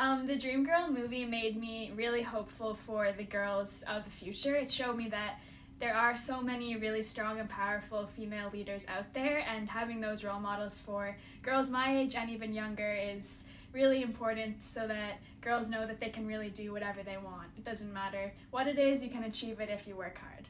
Um, the Dream Girl movie made me really hopeful for the girls of the future. It showed me that there are so many really strong and powerful female leaders out there, and having those role models for girls my age and even younger is really important so that girls know that they can really do whatever they want. It doesn't matter what it is, you can achieve it if you work hard.